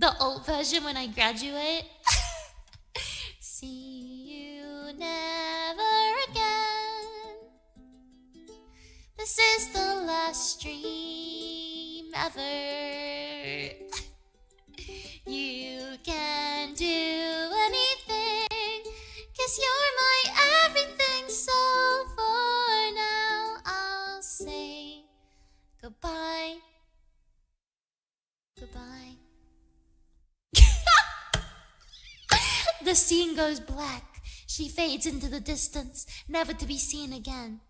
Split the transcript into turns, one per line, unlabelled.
the old version when I graduate. See you never again. This is the last stream ever. you can do anything, cause you're my everything. So for now, I'll say goodbye. The scene goes black. She fades into the distance, never to be seen again.